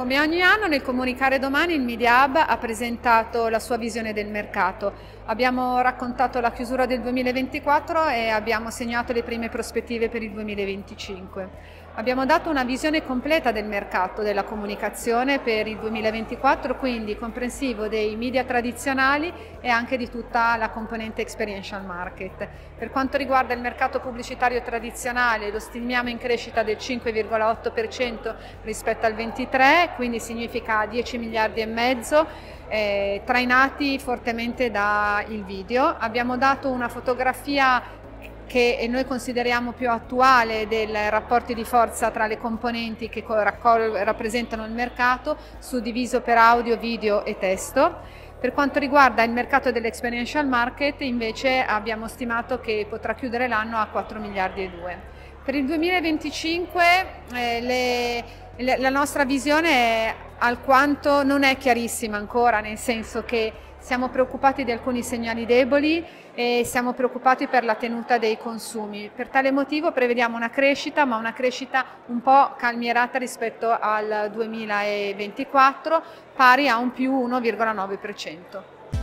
Come ogni anno nel comunicare domani il Media Hub ha presentato la sua visione del mercato. Abbiamo raccontato la chiusura del 2024 e abbiamo segnato le prime prospettive per il 2025. Abbiamo dato una visione completa del mercato della comunicazione per il 2024, quindi comprensivo dei media tradizionali e anche di tutta la componente experiential market. Per quanto riguarda il mercato pubblicitario tradizionale lo stimiamo in crescita del 5,8% rispetto al 23, quindi significa 10 miliardi e mezzo, eh, trainati fortemente dal video. Abbiamo dato una fotografia che noi consideriamo più attuale dei rapporti di forza tra le componenti che rappresentano il mercato, suddiviso per audio, video e testo. Per quanto riguarda il mercato dell'experiential market invece abbiamo stimato che potrà chiudere l'anno a 4 miliardi e 2. Per il 2025 eh, le, le, la nostra visione è alquanto non è chiarissima ancora, nel senso che siamo preoccupati di alcuni segnali deboli e siamo preoccupati per la tenuta dei consumi. Per tale motivo prevediamo una crescita, ma una crescita un po' calmierata rispetto al 2024, pari a un più 1,9%.